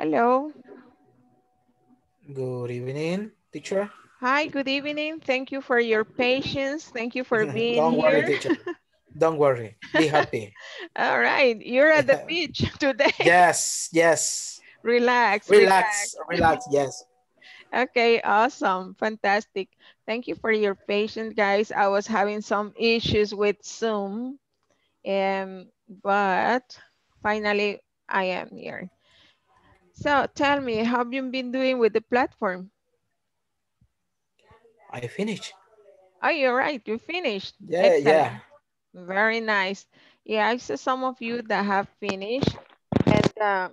Hello. Good evening, teacher. Hi, good evening. Thank you for your patience. Thank you for being Don't here. worry, teacher. Don't worry. Be happy. All right, you're at the beach today. yes, yes. Relax, Relax, relax, yes. Okay, awesome, fantastic. Thank you for your patience, guys. I was having some issues with Zoom, um, but finally I am here. So tell me, how have you been doing with the platform? I finished. Oh, you're right, you finished. Yeah, Excellent. yeah. Very nice. Yeah, I see some of you that have finished. And um,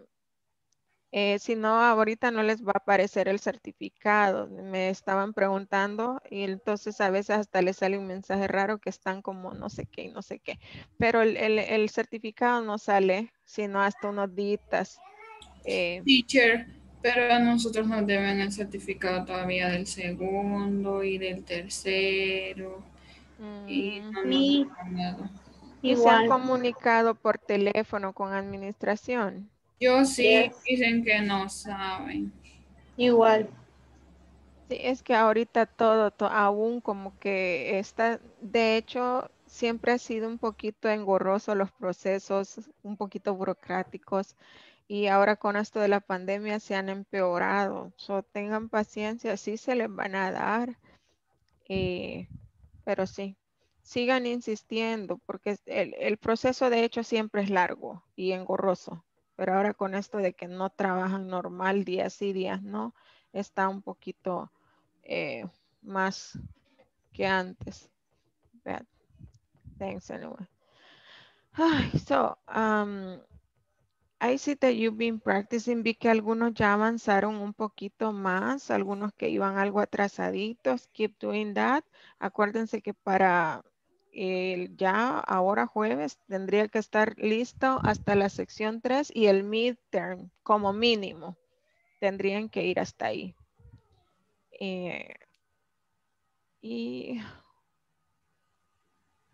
eh, si no, ahorita no les va a aparecer el certificado. Me estaban preguntando y entonces a veces hasta les sale un mensaje raro que están como no sé qué y no sé qué. Pero el, el, el certificado no sale, sino hasta unos días. Eh, Teacher, pero a nosotros nos deben el certificado todavía del segundo y del tercero. Y no y se han comunicado por teléfono con administración. Yo sí, Yes. dicen que no saben. Igual. Sí, es que ahorita todo, to- aún como que está, de hecho, siempre ha sido un poquito engorroso los procesos, un poquito burocráticos, y ahora con esto de la pandemia se han empeorado. So, tengan paciencia, sí se les van a dar, eh, pero sí, sigan insistiendo, porque el, el proceso de hecho siempre es largo y engorroso, pero ahora con esto de que no trabajan normal días sí, días no, está un poquito eh, más que antes. But thanks anyway. Ay, so, um, I see that you've been practicing. Vi que algunos ya avanzaron un poquito más, algunos que iban algo atrasaditos. Keep doing that. Acuérdense que para el ya ahora jueves tendría que estar listo hasta la sección 3 y el midterm como mínimo. Tendrían que ir hasta ahí. Eh, y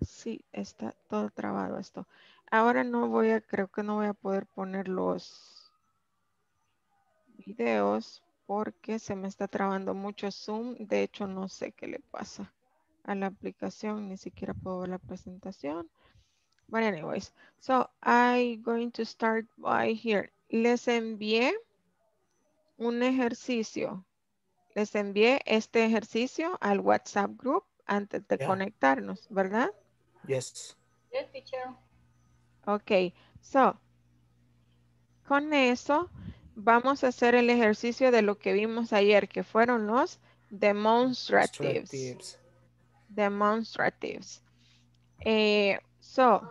sí, está todo trabado esto. Ahora no voy a, creo que no voy a poder poner los videos porque se me está trabando mucho Zoom. De hecho, no sé qué le pasa a la aplicación. Ni siquiera puedo ver la presentación. But anyways, so I'm going to start by here. Les envié un ejercicio. Les envié este ejercicio al WhatsApp group antes de Yeah. conectarnos, ¿verdad? Yes. Yes, teacher. Ok, so, con eso vamos a hacer el ejercicio de lo que vimos ayer, que fueron los demonstratives. Demonstratives. Demonstratives. Eh, so,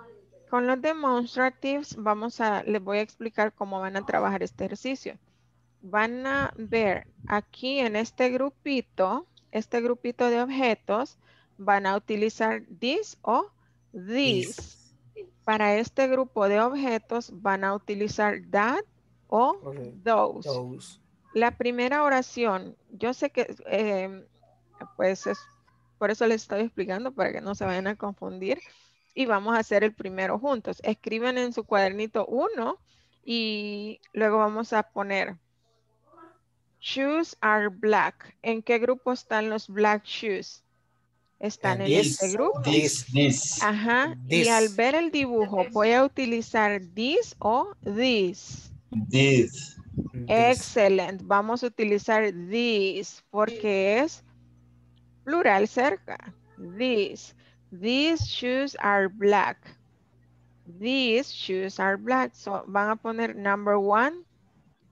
con los demonstratives vamos a, les voy a explicar cómo van a trabajar este ejercicio. Van a ver aquí en este grupito, este grupito de objetos, van a utilizar this o these. Para este grupo de objetos van a utilizar that o those. Those. La primera oración, yo sé que, eh, pues es, por eso les estoy explicando para que no se vayan a confundir. Y vamos a hacer el primero juntos. Escriben en su cuadernito uno y luego vamos a poner shoes are black. ¿En qué grupo están los black shoes? Están And en this- este grupo. This, this. Ajá. Y al ver el dibujo voy a utilizar this o this. This. This. Excelente. Vamos a utilizar this porque es plural cerca. This. These shoes are black. These shoes are black. So van a poner number one,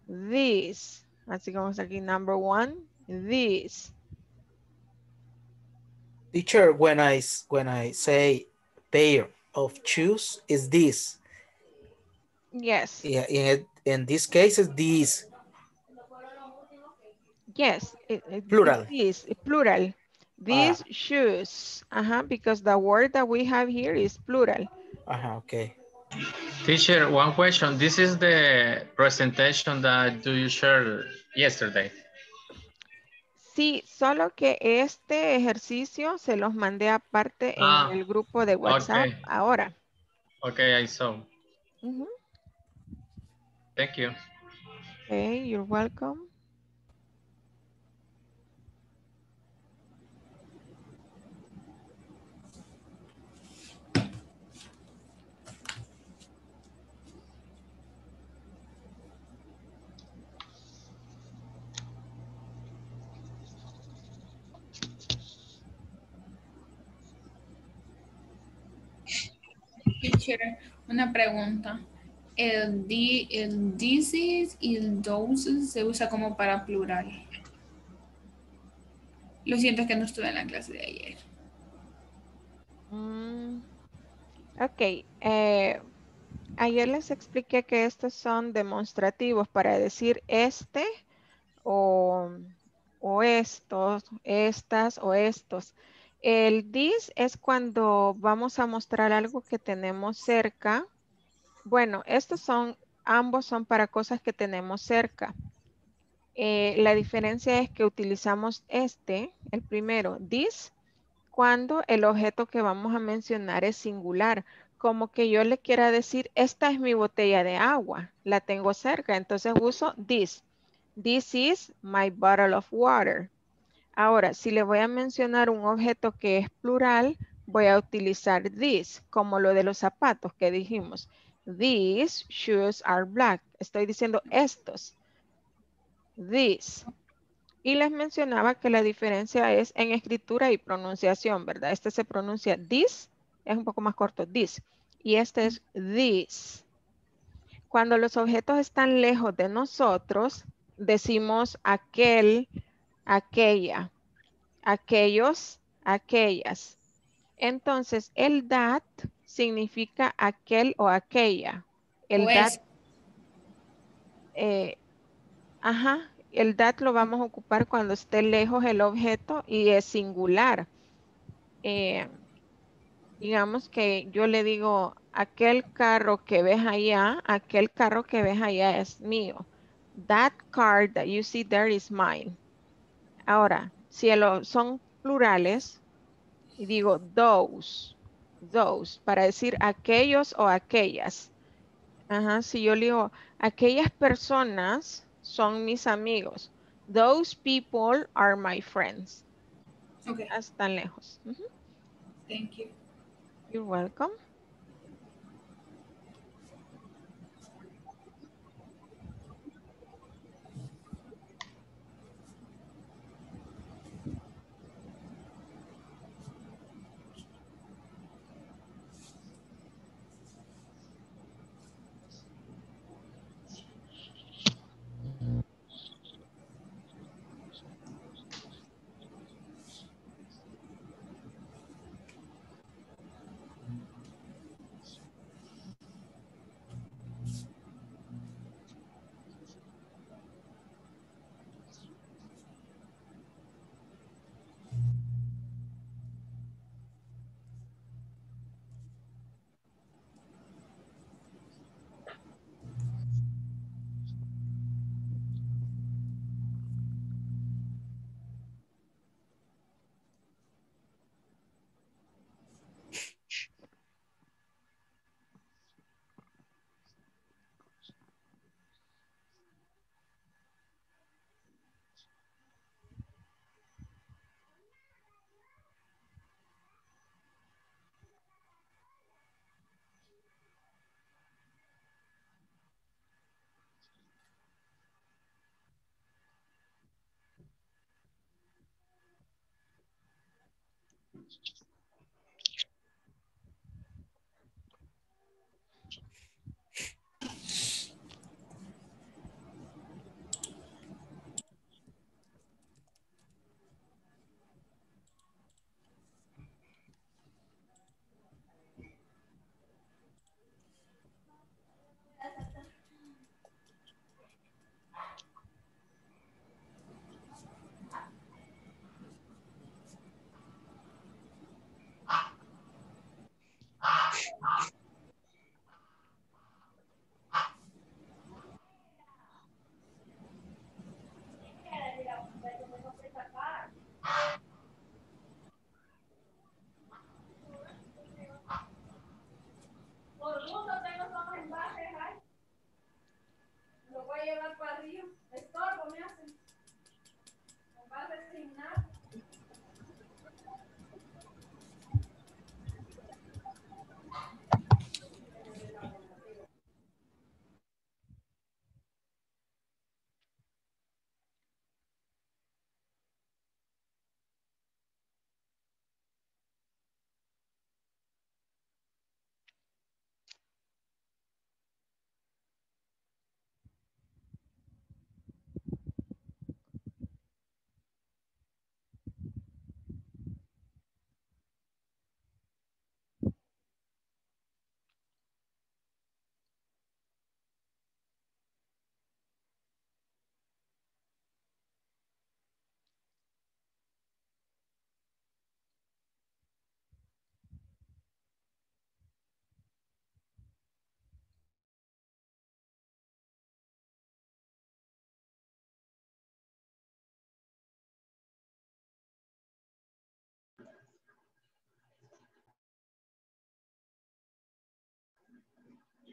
this. Así como está aquí, number one, this. Teacher, when I s- when I say pair of shoes is this. Yes, Yeah, in it- in this case is this. yes. it- it- Plural. This, plural. These shoes. Uh-huh, because the word that we have here is plural. Ajá, okay. Teacher, one question. This is the presentation that do you shared yesterday. Sí, solo que este ejercicio se los mandé aparte Ah, en el grupo de WhatsApp ok. ahora. Okay, I saw. Thank you. Okay, you're welcome. Teacher, una pregunta. El, di, el disease y el doses se usa como para plural. Lo siento que no estuve en la clase de ayer. Mm, ok. eh, ayer les expliqué que estos son demostrativos para decir este o, o estos, estas o estos. El this es cuando vamos a mostrar algo que tenemos cerca. Bueno, estos son, ambos son para cosas que tenemos cerca. Eh, la diferencia es que utilizamos este, el primero, this, cuando el objeto que vamos a mencionar es singular. Como que yo le quiera decir, esta es mi botella de agua, la tengo cerca, entonces uso this. This is my bottle of water. Ahora, si le voy a mencionar un objeto que es plural, voy a utilizar this, como lo de los zapatos que dijimos. These shoes are black. Estoy diciendo estos. These. Y les mencionaba que la diferencia es en escritura y pronunciación, ¿verdad? Este se pronuncia this, es un poco más corto, this. Y este es this. Cuando los objetos están lejos de nosotros, decimos aquel, aquella, aquellos, aquellas. Entonces, el that significa aquel o aquella. El O that, eh, ajá, el that lo vamos a ocupar cuando esté lejos el objeto y es singular. Eh, digamos que yo le digo, aquel carro que ves allá, aquel carro que ves allá es mío. That car that you see there is mine. Ahora, si el- son plurales, y digo those, those, para decir aquellos o aquellas. Ajá, si yo le digo, aquellas personas son mis amigos. Those people are my friends. Ok, Hasta lejos. Thank you. You're welcome.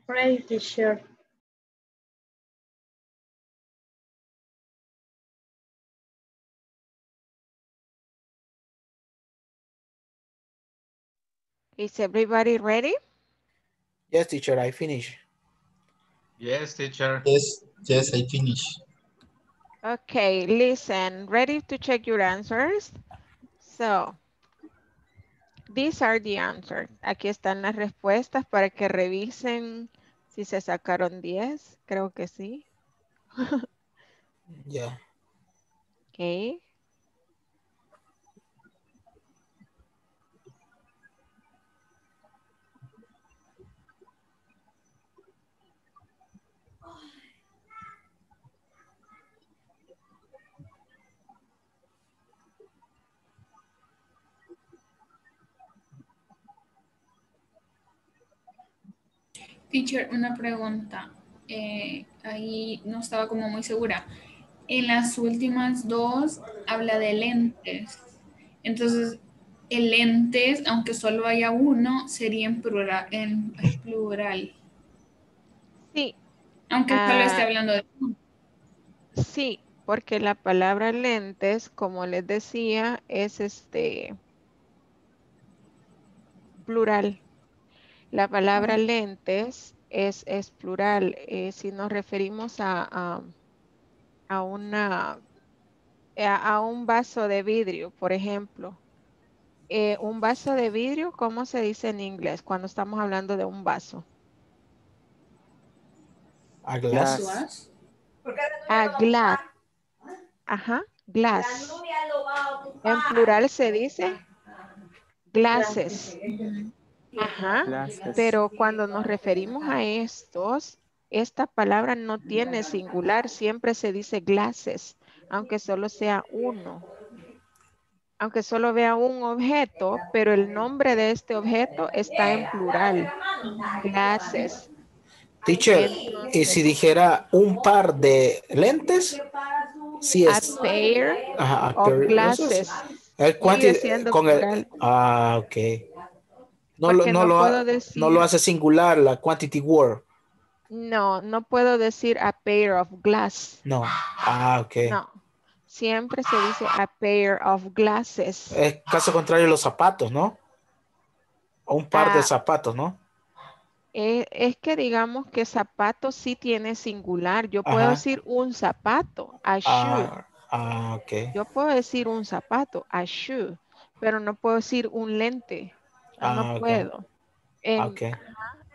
Ready, teacher. Is everybody ready? Yes, teacher, I finish. Yes, teacher. Yes, yes, I finish. Okay, listen, ready to check your answers? So, these are the answers. Aquí están las respuestas para que revisen si se sacaron 10. Creo que sí. Yeah. Okay. Teacher, una pregunta. Eh, ahí no estaba como muy segura. En las últimas dos habla de lentes. Entonces, el lentes, aunque solo haya uno, sería en plural. En plural Sí, aunque solo Ah. esté hablando de uno. sí, porque la palabra lentes, como les decía, es este plural. La palabra lentes es, es plural. eh, si nos referimos a, a, a una a, a un vaso de vidrio, por ejemplo. Eh, un vaso de vidrio, ¿cómo se dice en inglés cuando estamos hablando de un vaso? A glass. Glass. A glass. Ajá, glass. En plural se dice glasses. Ajá. Pero cuando nos referimos a estos, esta palabra no tiene singular, siempre se dice glasses, aunque solo sea uno. Aunque solo vea un objeto, pero el nombre de este objeto está en plural. Glasses. Teacher, y si dijera un par de lentes, sí A es. pair Ajá, of pero eso es- glasses. El con el, plural. ah, ok. No lo, no, no lo, ha- puedo decir- no lo hace singular la quantity word. No, no puedo decir a pair of glass. No. Ah, ok. No. Siempre se dice a pair of glasses. Es caso contrario los zapatos, ¿no? O un par Ah. de zapatos, ¿no? Eh, es que digamos que zapato sí tiene singular. Yo puedo decir un zapato, a shoe. Ah, ah, ok. Yo puedo decir un zapato, a shoe, pero no puedo decir un lente. No, no Ah, ok. puedo. En- Ah,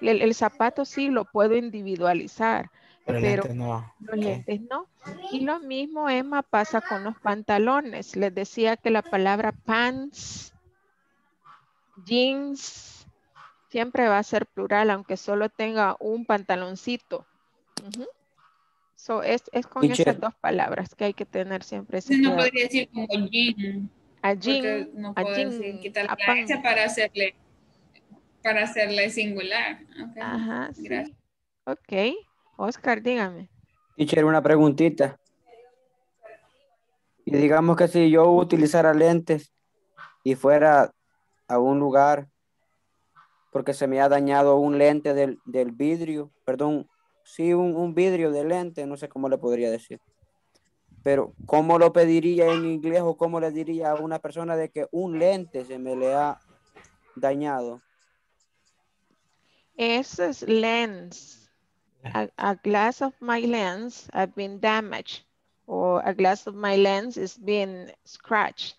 el, el zapato sí lo puedo individualizar, Pero el pero lente no. los lentes no. Y lo mismo, Emma, pasa con los pantalones. Les decía que la palabra pants, jeans, siempre va a ser plural, aunque solo tenga un pantaloncito. Ujú. So, es, es con Teacher. esas dos palabras que hay que tener siempre ese No podría decir como jean. A Porque jean, no puedo decir quitar la. S para hacerle para hacerle singular. Ok. Ajá, sí. Gracias. Ok. Oscar, dígame. Teacher, una preguntita. Y digamos que si yo utilizara lentes y fuera a un lugar porque se me ha dañado un lente del, del vidrio, perdón, sí, un, un vidrio de lente, no sé cómo le podría decir. Pero, ¿cómo lo pediría en inglés o cómo le diría a una persona de que un lente se me le ha dañado? Eso es lens. A, a glass of my lens have been damaged. Or a glass of my lens is being scratched.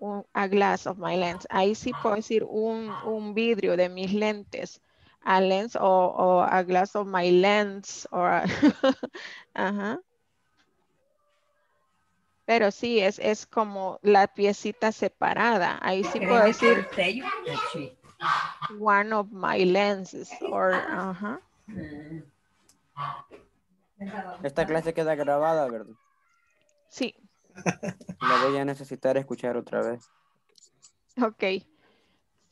Un- a glass of my lens. Ahí sí puedo decir un, un vidrio de mis lentes. A lens o, a glass of my lens. Or a-. Pero sí, es, es como la piecita separada. Ahí sí puedo decir one of my lenses. Or. Esta clase queda grabada, ¿verdad? Sí, La voy a necesitar escuchar otra vez. ok.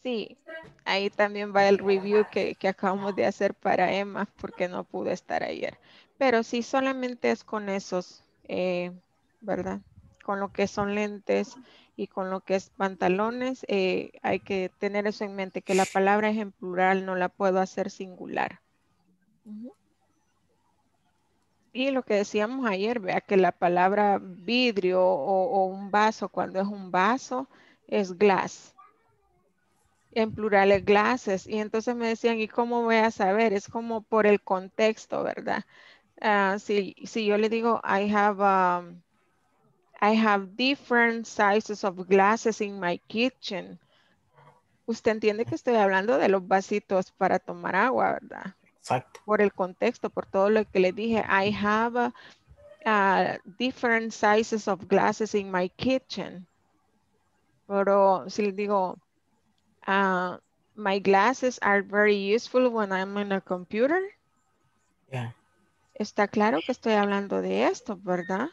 Sí, ahí también va el review que, que acabamos de hacer para Emma porque no pude estar ayer. Pero sí, solamente es con esos, eh, ¿verdad? Con lo que son lentes Y con lo que es pantalones, eh, hay que tener eso en mente, que la palabra es en plural, no la puedo hacer singular. Y lo que decíamos ayer, vea que la palabra vidrio o, o un vaso, cuando es un vaso, es glass. En plural es glasses. Y entonces me decían, ¿y cómo voy a saber? Es como por el contexto, ¿verdad? Ah, si, si yo le digo, I have, um, I have different sizes of glasses in my kitchen. Usted entiende que estoy hablando de los vasitos para tomar agua, ¿verdad? Exacto. por el contexto, por todo lo que le dije. I have uh, uh, different sizes of glasses in my kitchen. Pero si le digo, uh, my glasses are very useful when I'm in a computer, Yeah. está claro que estoy hablando de esto, ¿verdad?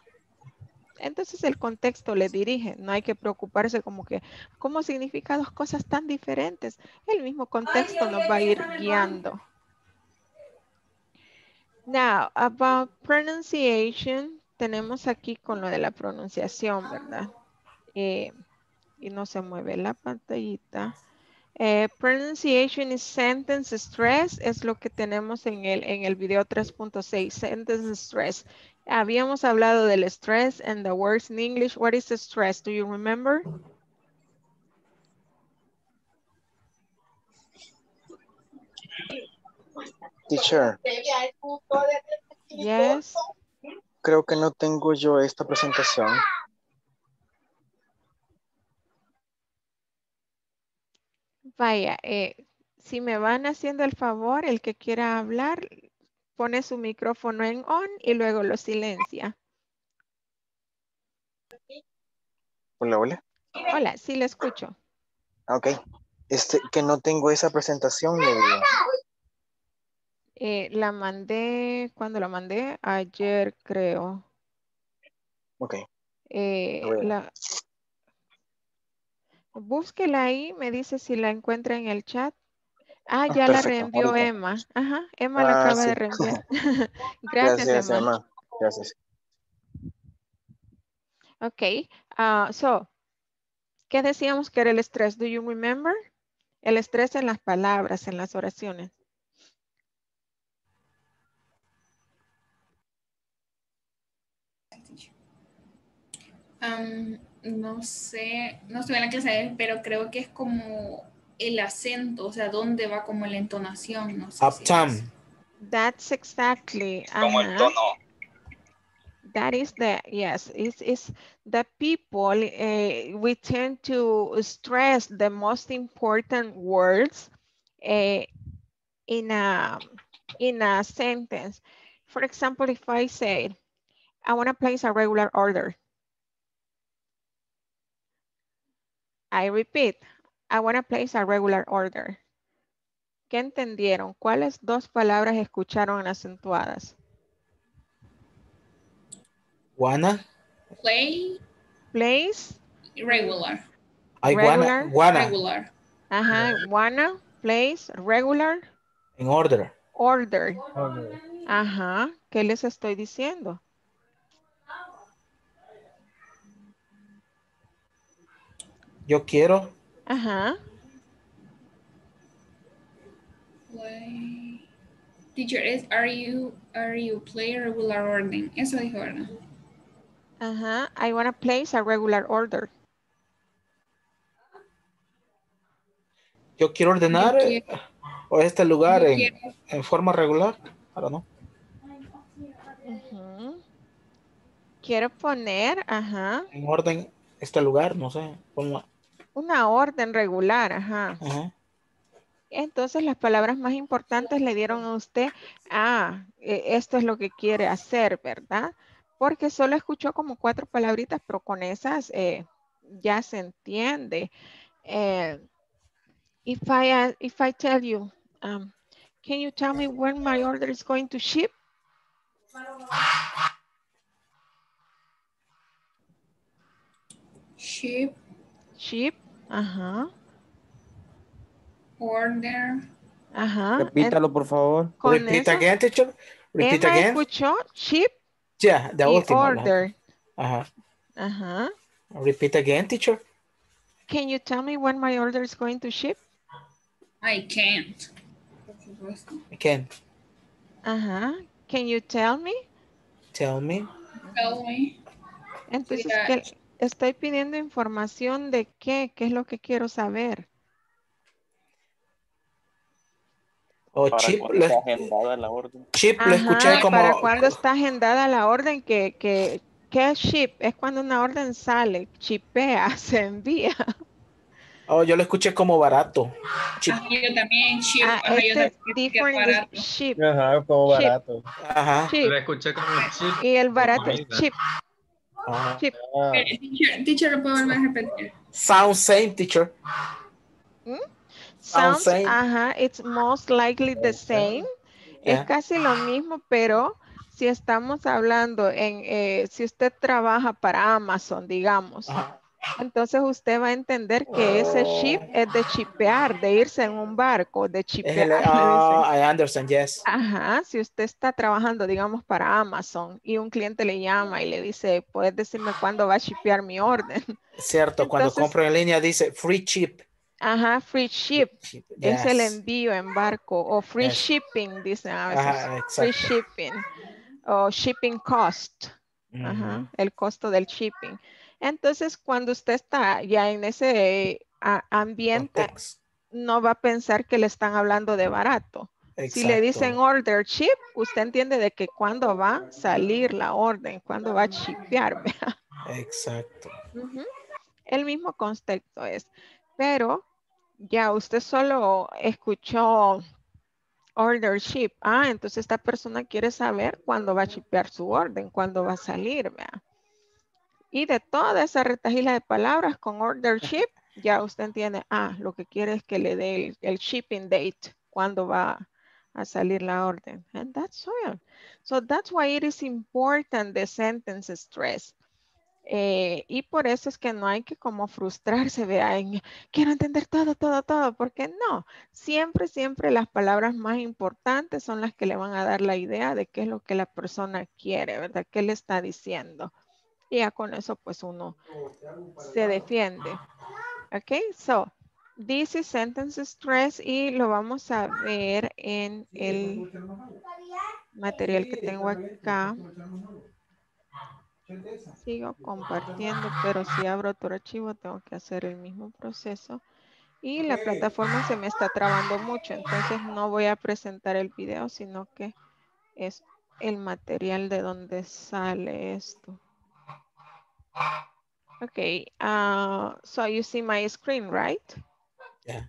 Entonces el contexto le dirige, no hay que preocuparse como que, ¿cómo significa dos cosas tan diferentes? El mismo contexto nos va a ir guiando. Now, about pronunciation, tenemos aquí con lo de la pronunciación, ¿verdad? Eh, y no se mueve la pantallita. Eh, pronunciation is sentence stress, es lo que tenemos en el, en el video 3.6, sentence stress. Habíamos hablado del stress and the words in English. What is stress? Do you remember? Teacher, Yes. creo que no tengo yo esta presentación. Vaya, eh, si me van haciendo el favor, el que quiera hablar, pone su micrófono en on y luego lo silencia. Hola, hola. Hola, sí le escucho. Ah, Ok. Este, que no tengo esa presentación. Eh, la mandé, cuando la mandé? Ayer creo. Ok. Eh, la... Búsquela ahí, me dice si la encuentra en el chat. Ah, Ah, ya la reenvió ahorita. Emma. Ajá, Emma la Ah, acaba de reenviar. Gracias, Gracias, Emma. Emma. Gracias. Ok, ah, so, ¿qué decíamos que era el estrés? Do you remember? El estrés en las palabras, en las oraciones. No sé, no estoy en la clase de él, pero creo que es como el acento, o sea, dónde va como la entonación, no sé. si. That's exactly. Como el tono. That is the, yes, it's, it's the people, eh, we tend to stress the most important words eh, in a, in a sentence. For example, if I say, I want to place a regular order. I repeat, I want to place a regular order. ¿Qué entendieron? ¿Cuáles dos palabras escucharon acentuadas? Wanna. Play, Place, regular, I Regular. wanna. Wanna. regular. ajá, wanna, place, regular, In order. order. Ajá, ¿qué les estoy diciendo? Yo quiero. Ajá, Play. Teacher, is, are you, are you play regular ordering? Eso dijo, ¿verdad? ajá, I wanna place a regular order. Yo quiero ordenar Yo eh, o este lugar en, forma regular. I don't know. Ujú. Quiero poner, ajá, En orden este lugar, no sé. Ponla. Una orden regular, ajá. Ajá. Entonces las palabras más importantes le dieron a usted, ah, eh, esto es lo que quiere hacer, ¿verdad? Porque solo escuchó como cuatro palabritas, pero con esas eh, ya se entiende. Eh, if I if I tell you, um, can you tell me when my order is going to ship? Ship, Ship, ajá, order, ajá. En- Repítalo, por favor. con Repeat eso, again, teacher. Repeat Emma again. escuchó ship Yeah, the y última. la- order, Ajá. ajá. Repeat again, teacher. Can you tell me when my order is going to ship? I can't. Por supuesto. I can Ajá. Can you tell me? tell me. Tell me. Entonces, Mira, ¿qué- estoy pidiendo información de qué, qué es lo que quiero saber. O chip, lo, está agendada la orden. chip lo escuché como. ¿Para cuándo está agendada la orden? Que, que, ¿Qué es ship? Es cuando una orden sale, chipea, se envía. Oh, yo lo escuché como barato. Chip. Ajá, yo también, ship. Ah, ajá, este barato. ship, Ajá, como Chip. barato. Ajá. chip. Lo escuché como chip. Y el barato es chip, Ah, Eh, Teacher, teacher, ¿lo puedo volver a repetir? Sound same, teacher. Sound Sounds, same. ajá, it's most likely the same. Es casi lo mismo, pero si estamos hablando en, eh, si usted trabaja para Amazon, digamos, Ajá. Entonces usted va a entender que ese ship es de chipear, de irse en un barco, de chipear. ah, I understand, yes. Ajá, si usted está trabajando, digamos, para Amazon y un cliente le llama y le dice, ¿puedes decirme cuándo va a shipear mi orden? Cierto, cuando compro en línea dice free chip. Ajá, free ship. Es el envío en barco o free Yes. shipping, dicen a veces. Ajá, free shipping o shipping cost. Ajá, el costo del shipping. Entonces, cuando usted está ya en ese ah, ambiente, Context. no va a pensar que le están hablando de barato. Si le dicen order ship, usted entiende de que cuándo va a salir la orden, cuándo va a shipear. ¿vea? Exacto. El mismo concepto es, pero ya usted solo escuchó order ship. Ah, entonces esta persona quiere saber cuándo va a shipear su orden, cuándo va a salir, vea. Y de toda esa retajila de palabras con order ship, ya usted entiende, ah, lo que quiere es que le dé el, shipping date, cuándo va a salir la orden. And that's all. So that's why it is important the sentence stress. Eh, y por eso es que no hay que como frustrarse, quiero entender todo, todo, todo, porque no, siempre, siempre las palabras más importantes son las que le van a dar la idea de qué es lo que la persona quiere, ¿verdad? ¿Qué le está diciendo? Y ya con eso pues uno se defiende. Ok, so, this is sentence stress y lo vamos a ver en el material que tengo acá. Sigo compartiendo, pero si abro otro archivo tengo que hacer el mismo proceso. Y la plataforma se me está trabando mucho, entonces no voy a presentar el video, sino que es el material de donde sale esto. Okay, uh, so you see my screen, right? Yeah.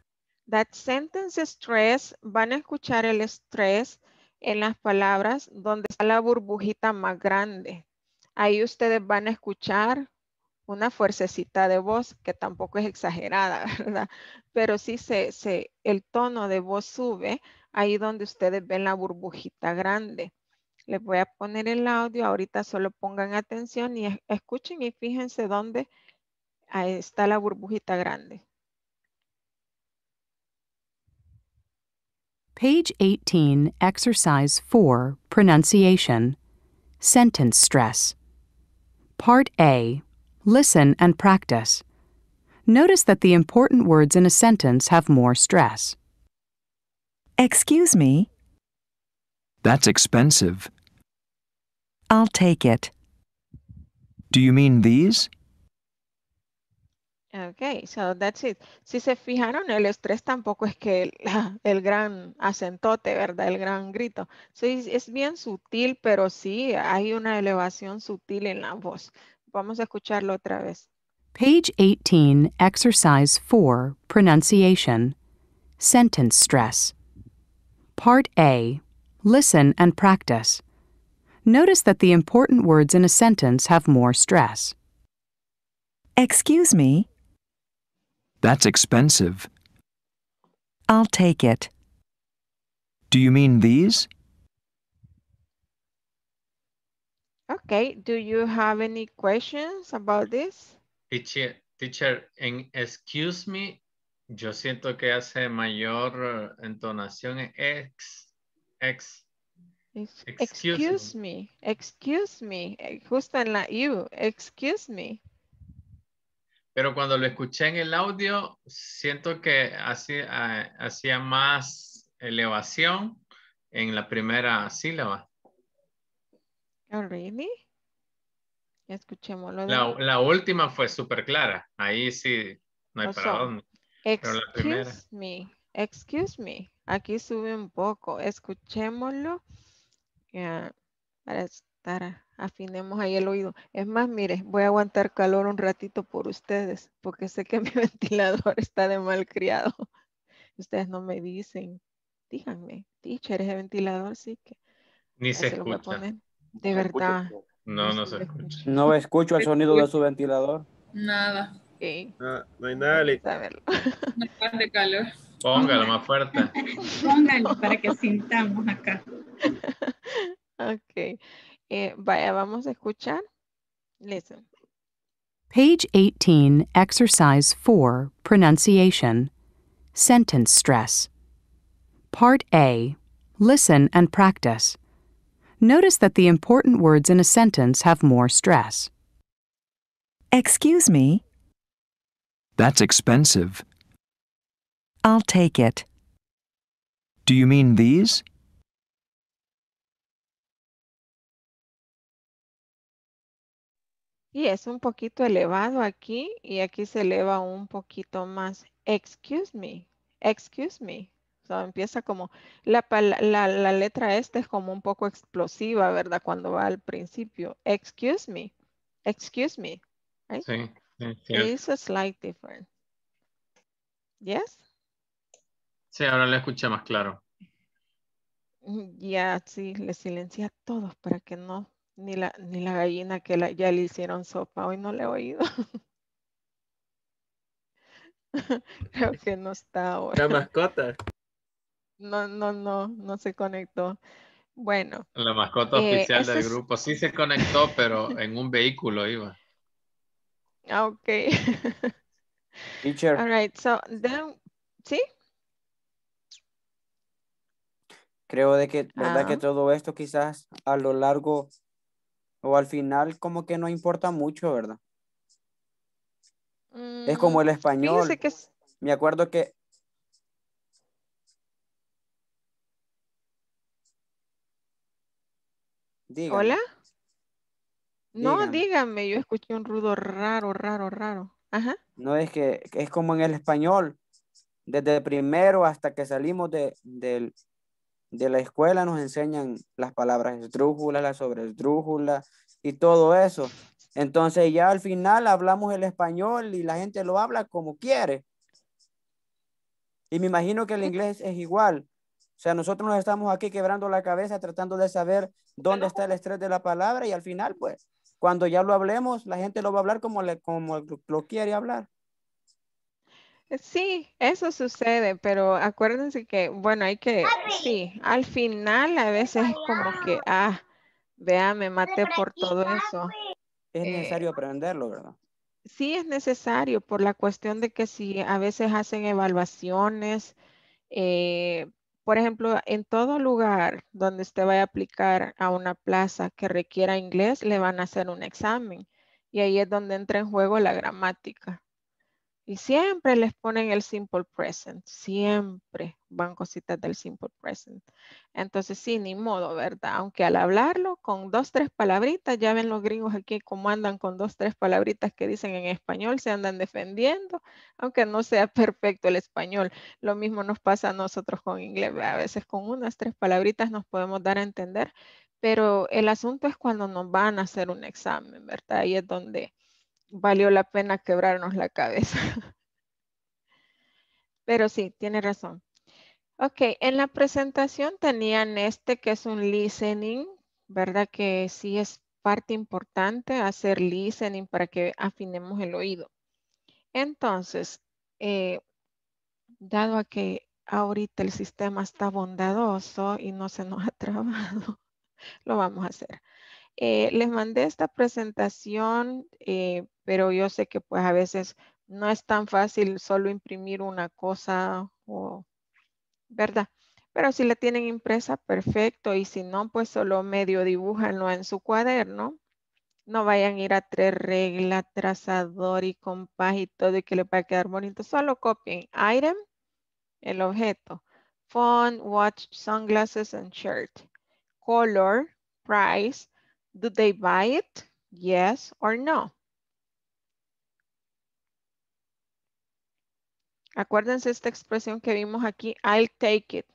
That sentence stress, van a escuchar el estrés en las palabras donde está la burbujita más grande. Ahí ustedes van a escuchar una fuercecita de voz que tampoco es exagerada, ¿verdad? Pero sí se, se, el tono de voz sube ahí donde ustedes ven la burbujita grande. Les voy a poner el audio, ahorita solo pongan atención y es- escuchen y fíjense dónde ahí está la burbujita grande. Page 18, Exercise 4, Pronunciation. Sentence stress. Part A. Listen and practice. Notice that the important words in a sentence have more stress. Excuse me, That's expensive. I'll take it. Do you mean these? Ok, so that's it. Si se fijaron, el estrés tampoco es que el, el gran acentote, ¿verdad? El gran grito. So, es, es bien sutil, pero sí hay una elevación sutil en la voz. Vamos a escucharlo otra vez. Page 18, Exercise 4, Pronunciation. Sentence stress. Part A. Listen and practice. Notice that the important words in a sentence have more stress. Excuse me, That's expensive. I'll take it. Do you mean these? Okay, do you have any questions about this? Teacher, teacher, en excuse me, yo siento que hace mayor eh, entonación ex, ex. Ex- Excuse Excuse me, excuse me, eh, justo en la U, excuse me. Pero cuando lo escuché en el audio, siento que hacía, hacía más elevación en la primera sílaba. Oh, really? Escuchémoslo. La, la última fue súper clara. Ahí sí, no hay O para sea, dónde. Pero la primera. Excuse me, excuse me. Aquí sube un poco. Escuchémoslo ya, para estar, afinemos ahí el oído. Es más, mire, voy a aguantar calor un ratito por ustedes, porque sé que mi ventilador está de mal criado. Ustedes no me dicen, díganme, teacher, ese ventilador sí que Ni se se lo voy a escucha. poner. De verdad. No, no se escucha. No escucho el sonido de su ventilador. Nada. Ok, No, no hay nada. No hace calor. Póngalo más fuerte. Pónganlo para que sintamos acá. Ok, eh, vaya, vamos a escuchar. Listen. Page 18, Exercise 4, Pronunciation. Sentence stress. Part A. Listen and practice. Notice that the important words in a sentence have more stress. Excuse me, That's expensive. I'll take it. Do you mean these? Y es un poquito elevado aquí y aquí se eleva un poquito más. Excuse me, excuse me. O sea, empieza como, la, la, la letra esta es como un poco explosiva, ¿verdad? Cuando va al principio. Excuse me, excuse me. Right? Sí, sí, It cierto. is a slight difference. Yes? Sí, ahora lo escuché más claro. Mm, Ya, sí, le silencia a todos para que no, ni la, ni la gallina que la- ya le hicieron sopa, hoy no le he oído. Creo que no está ahora. La mascota. No, no, no, no se conectó. Bueno, La mascota Eh, oficial del es- grupo sí se conectó, pero en un vehículo iba. ah, ok. Teacher, All right, so then, ¿sí? Creo de que, ¿verdad que todo esto quizás a lo largo o al final como que no importa mucho, ¿verdad? Es como el Mm, español. Fíjese que es- Me acuerdo que Dígame. ¿Hola? No, Dígame. dígame, yo escuché un ruido raro, raro, raro. Ajá. No es que es como en el español. Desde primero hasta que salimos de, del- de la escuela nos enseñan las palabras esdrújulas, las sobresdrújulas y todo eso. Entonces ya al final hablamos el español y la gente lo habla como quiere. Y me imagino que el inglés es igual. O sea, nosotros nos estamos aquí quebrando la cabeza tratando de saber dónde está el estrés de la palabra y al final, pues, cuando ya lo hablemos, la gente lo va a hablar como, le, como lo quiere hablar. Sí, eso sucede, pero acuérdense que, bueno, hay que, sí, al final a veces es como que, ah, vea, me maté por todo eso. Es Eh, necesario aprenderlo, ¿verdad? Sí es necesario por la cuestión de que si a veces hacen evaluaciones, eh, por ejemplo, en todo lugar donde usted vaya a aplicar a una plaza que requiera inglés, le van a hacer un examen y ahí es donde entra en juego la gramática. Y siempre les ponen el simple present, siempre van cositas del simple present. Entonces, sí, ni modo, ¿verdad? Aunque al hablarlo con dos, tres palabritas, ya ven los gringos aquí cómo andan con dos, tres palabritas que dicen en español, se andan defendiendo, aunque no sea perfecto el español. Lo mismo nos pasa a nosotros con inglés, a veces con unas tres palabritas nos podemos dar a entender, pero el asunto es cuando nos van a hacer un examen, ¿verdad? Ahí es donde valió la pena quebrarnos la cabeza. Pero sí, tiene razón. Ok, en la presentación tenían este que es un listening, ¿verdad? Que sí es parte importante hacer listening para que afinemos el oído. Entonces, eh, dado a que ahorita el sistema está bondadoso y no se nos ha trabado, lo vamos a hacer. Eh, les mandé esta presentación, eh, pero yo sé que pues a veces no es tan fácil solo imprimir una cosa o, ¿verdad? Pero si la tienen impresa, perfecto. Y si no, pues solo medio dibújanlo en su cuaderno No vayan a ir a tres reglas, trazador y compás y todo y que les va a quedar bonito. Solo copien item, el objeto. Phone, watch, sunglasses and shirt. Color, price. Do they buy it? Yes or no? Acuérdense esta expresión que vimos aquí, I'll take it.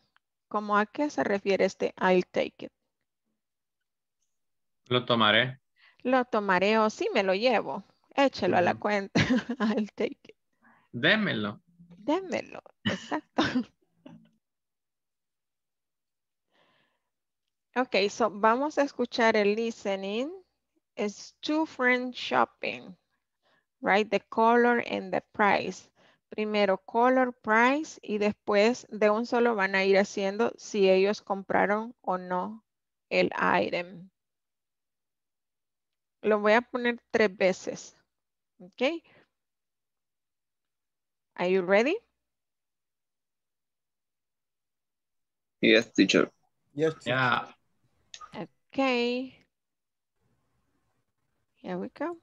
¿Cómo a qué se refiere este I'll take it? Lo tomaré. Lo tomaré o sí me lo llevo. Échelo a la cuenta. I'll take it. Démelo. Démelo. Exacto. Ok, so vamos a escuchar el listening. It's two friends shopping. Right? The color and the price. Primero color, price y después de un solo van a ir haciendo si ellos compraron o no el item. Lo voy a poner tres veces. Ok. Are you ready? Yes, teacher. Yes. Yeah. Okay. Here we go.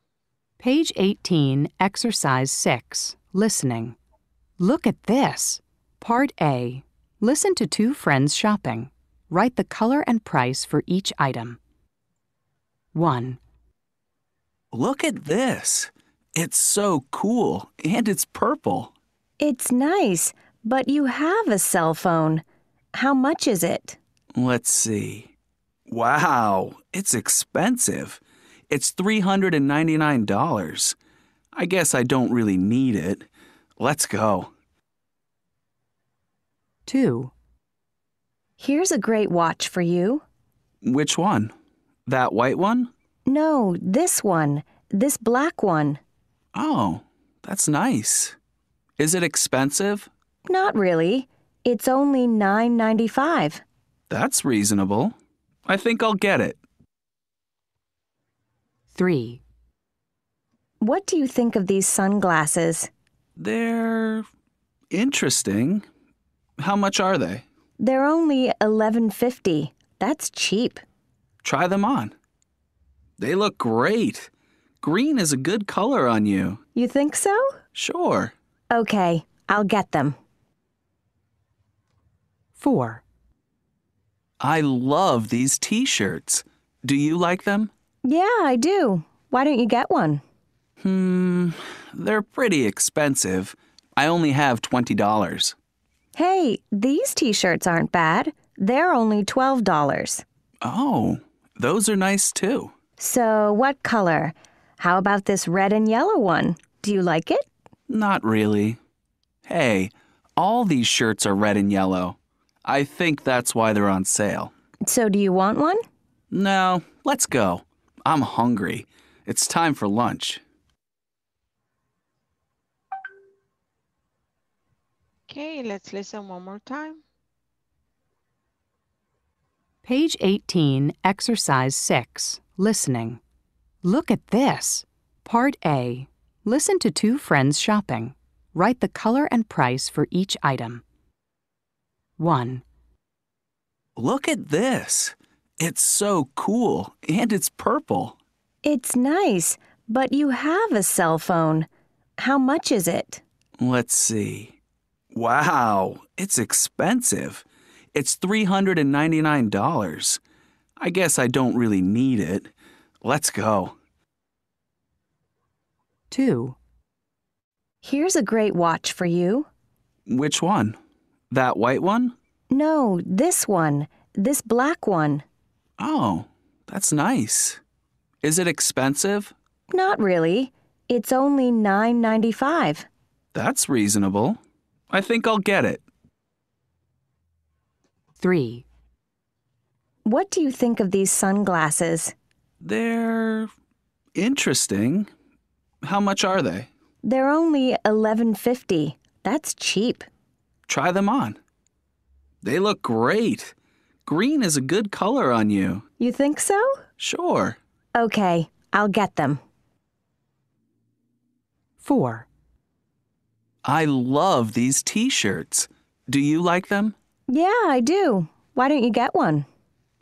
Page 18, Exercise 6, Listening. Look at this. Part A. Listen to two friends shopping. Write the color and price for each item. 1. Look at this. It's so cool, and it's purple. It's nice, but you have a cell phone. How much is it? Let's see. Wow, it's expensive. It's $399. I guess I don't really need it. Let's go. 2. Here's a great watch for you. Which one? That white one? No, this one. This black one. Oh, that's nice. Is it expensive? Not really. It's only $9.95. That's reasonable. I think I'll get it. 3. What do you think of these sunglasses? They're interesting. How much are they? They're only $11.50. That's cheap. Try them on. They look great. Green is a good color on you. You think so? Sure. Okay, I'll get them. 4. I love these t shirts. Do you like them? Yeah, I do. Why don't you get one? Hmm, they're pretty expensive. I only have $20. Hey, these t shirts aren't bad. They're only $12. Oh, those are nice too. So, what color? How about this red and yellow one? Do you like it? Not really. Hey, all these shirts are red and yellow. I think that's why they're on sale. So, do you want one? No, let's go. I'm hungry. It's time for lunch. Okay, let's listen one more time. Page 18, Exercise 6, Listening. Look at this. Part A. Listen to two friends shopping. Write the color and price for each item. 1. Look at this. It's so cool, and it's purple. It's nice, but you have a cell phone. How much is it? Let's see. Wow, it's expensive. It's $399. I guess I don't really need it. Let's go. 2. Here's a great watch for you. Which one? That white one? No, this one. This black one. Oh, that's nice. Is it expensive? Not really. It's only $9.95. That's reasonable. I think I'll get it. 3. What do you think of these sunglasses? They're interesting. How much are they? They're only $11.50. That's cheap. Try them on. They look great. Green is a good color on you. You think so? Sure. Okay, I'll get them. 4. I love these t shirts. Do you like them? Yeah, I do. Why don't you get one?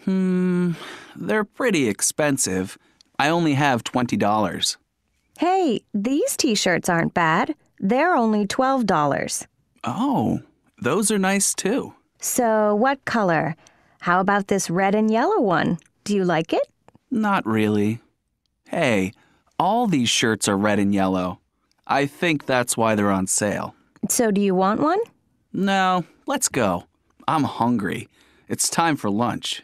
Hmm, they're pretty expensive. I only have $20. Hey, these t shirts aren't bad. They're only $12. Oh, those are nice too. So, what color? How about this red and yellow one? Do you like it? Not really. Hey, all these shirts are red and yellow. I think that's why they're on sale. So, do you want one? No, let's go. I'm hungry. It's time for lunch.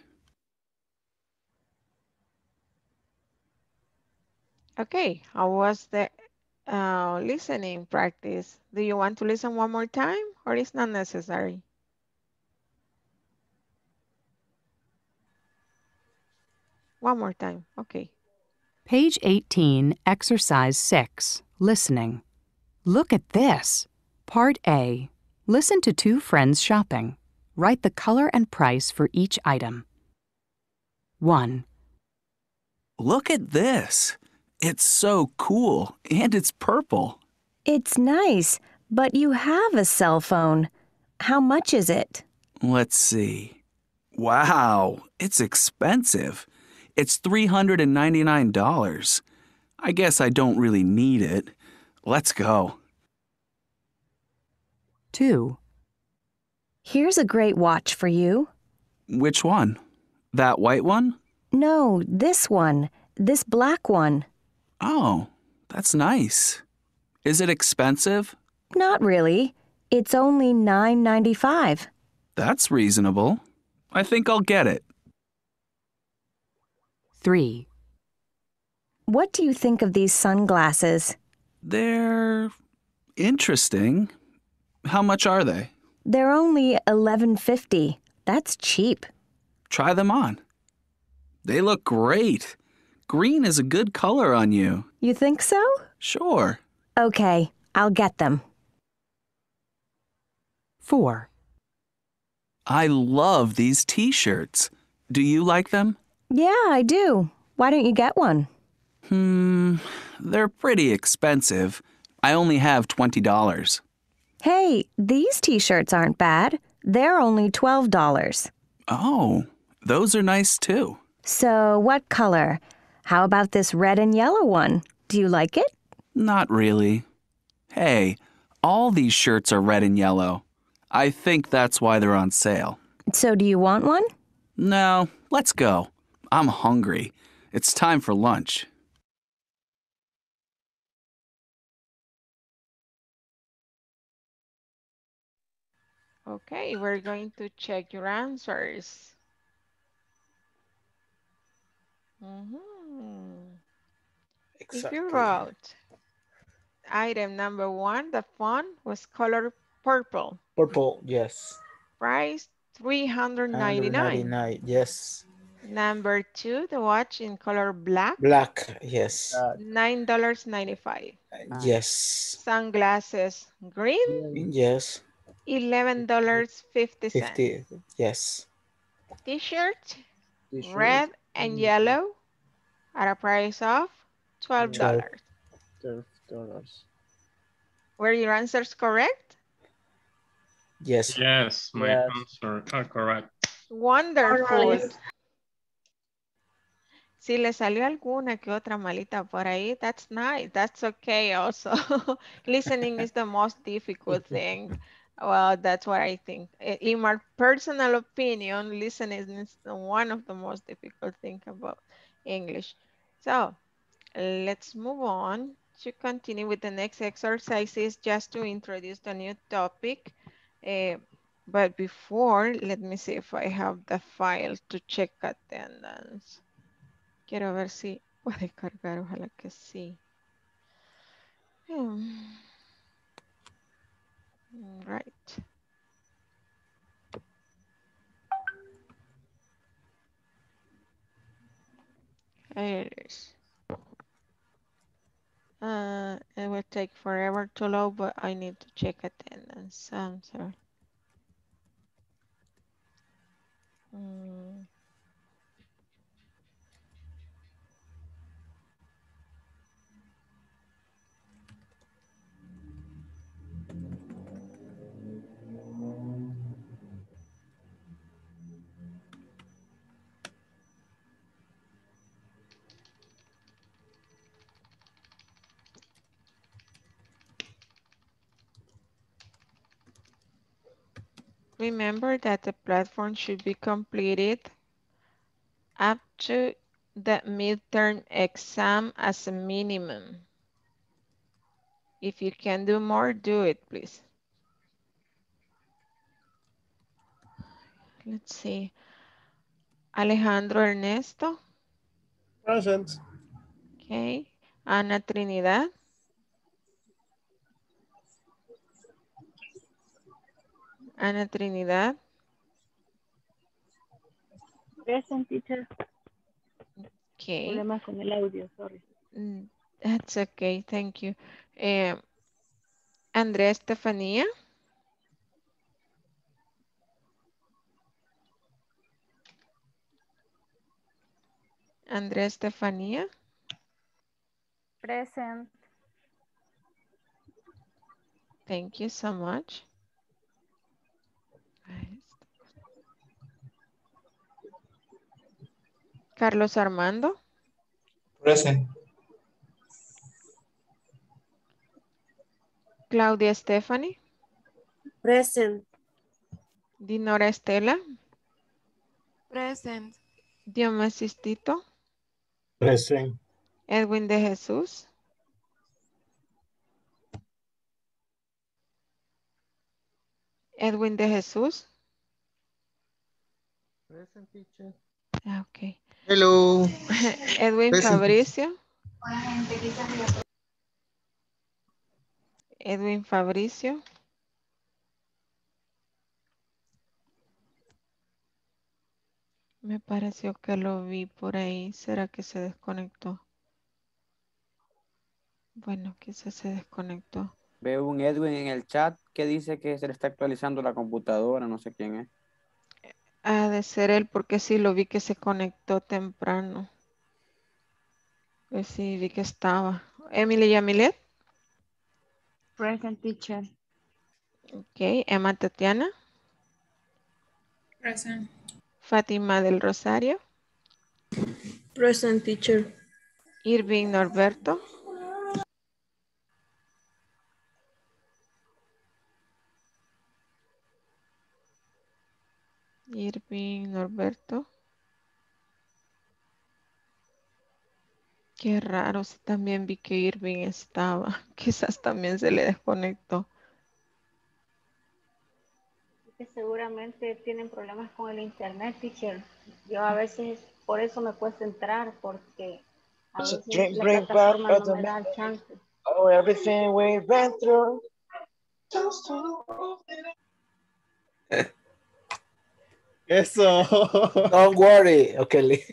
Okay, how was the uh, listening practice? Do you want to listen one more time or it's not necessary? One more time, okay. Page 18, Exercise 6, Listening. Look at this. Part A. Listen to two friends shopping. Write the color and price for each item. 1. Look at this. It's so cool, and it's purple. It's nice, but you have a cell phone. How much is it? Let's see. Wow, it's expensive. It's $399. I guess I don't really need it. Let's go. 2. Here's a great watch for you. Which one? That white one? No, this one. This black one. Oh, that's nice. Is it expensive? Not really. It's only $9.95. That's reasonable. I think I'll get it. 3. What do you think of these sunglasses? They're interesting. How much are they? They're only $11.50. That's cheap. Try them on. They look great. Green is a good color on you. You think so? Sure. Okay, I'll get them. 4. I love these t shirts. Do you like them? Yeah, I do. Why don't you get one? Hmm, they're pretty expensive. I only have $20. Hey, these t shirts aren't bad. They're only $12. Oh, those are nice too. So, what color? How about this red and yellow one? Do you like it? Not really. Hey, all these shirts are red and yellow. I think that's why they're on sale. So, do you want one? No, let's go. I'm hungry. It's time for lunch. Okay, we're going to check your answers. Mhm. If you wrote item number one, the font was color purple, Purple, yes. price 399. 199, yes. Number two, the watch in color black, Black, yes. $9.95. Yes. Sunglasses green, Yes. $11.50. 50, yes. T-shirt, T-shirt, red and mm. yellow at a price of $12. Twelve dollars. Were your answers correct? Yes. Yes, my Yes. answer are correct. Wonderful. Si le salió alguna que otra malita por ahí, that's nice. That's okay also. Listening is the most difficult thing. Well, that's what I think. In my personal opinion, listening is one of the most difficult things about English. So, let's move on to continue with the next exercises just to introduce the new topic. Eh, but before, let me see if I have the file to check attendance. Quiero ver si puede cargar, ojalá que sí. Hmm. Right. There it is. Uh, it will take forever to load, but I need to check attendance. I'm sorry. Mm. Remember that the platform should be completed up to the midterm exam as a minimum. If you can do more, do it, please. Let's see. Alejandro Ernesto. Present. Okay. Ana Trinidad. Ana Trinidad. Present teacher. Okay. Problemas con el audio, sorry. Mm, That's okay, thank you. Eh, Andrea Estefanía. Andrea Estefanía. Present. Thank you so much. Carlos Armando. Present. Claudia Stephanie. Present. Dinora Estela. Present. Diomedes Tito. Present. Edwin de Jesús. Edwin de Jesús. Present teacher. Ah, ok. Hello. Edwin Present. Fabricio. Edwin Fabricio. Me pareció que lo vi por ahí. ¿Será que se desconectó? Bueno, quizás se desconectó. Veo un Edwin en el chat que dice que se le está actualizando la computadora, no sé quién es. Ha de ser él porque sí lo vi que se conectó temprano. Pues sí, vi que estaba. Emily Yamilet. Present teacher. Ok. Emma Tatiana. Present. Fátima del Rosario. Present teacher. Irving Norberto. Irving Norberto. Qué raro, sí, también vi que Irving estaba. Quizás también se le desconectó. Que seguramente tienen problemas con el internet, teacher. Yo a veces por eso me cuesta entrar porque a So veces la back plataforma no the me da el chance. Oh, everything we went through. Eso. Don't worry. Okay. Lee.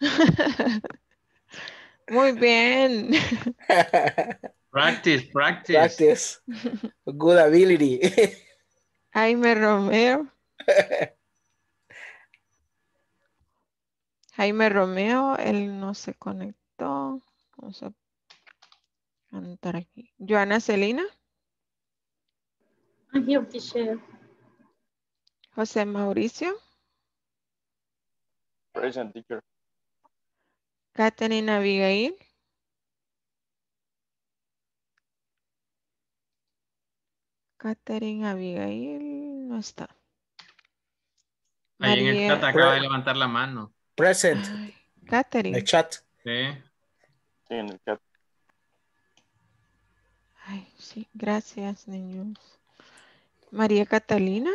Muy bien. Practice, practice. Practice. Good ability. Jaime Romeo. Jaime Romeo, él no se conectó. Vamos a anotar aquí. Joana Celina. I'm here, teacher. José Mauricio. Present teacher. Catherine Abigail. Catherine Abigail no está. Ahí en el chat acaba de levantar la mano. Present. Catherine. En el chat. Sí. Sí, en el chat. Ay, sí, gracias, niños. María Catalina.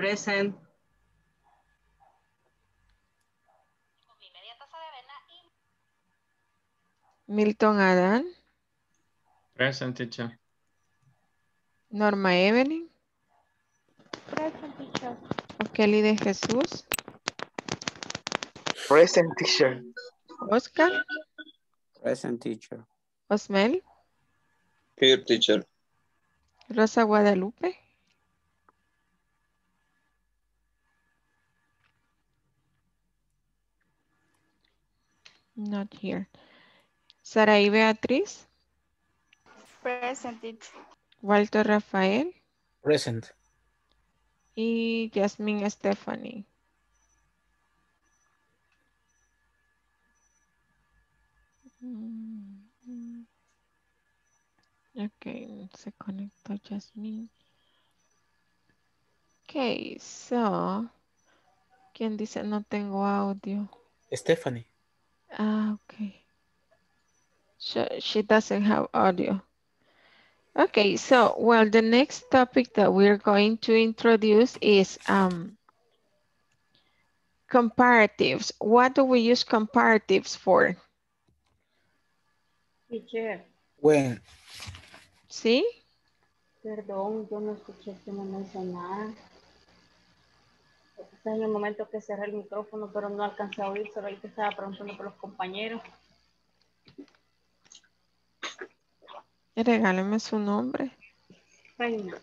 Present. Milton Adán. Present teacher. Norma Evelyn. Present teacher. Kelly de Jesús. Present teacher. Oscar. Present teacher. Osmel. Here, teacher. Rosa Guadalupe. Not here. Saraí Beatriz. Present. Walter Rafael. Present. Y Jasmine Stephanie. Ok, se conectó Jasmine. Ok, so. ¿Quién dice no tengo audio? Stephanie. Ah, okay. So she doesn't have audio. Okay, so, well, the next topic that we're going to introduce is um, comparatives. What do we use comparatives for? Teacher, When. ¿Sí? perdón, yo no escuché que me mencionara. En el momento que cerré el micrófono, pero no alcancé a oír, solo ahí que estaba preguntando por los compañeros. Regáleme su nombre. Reina,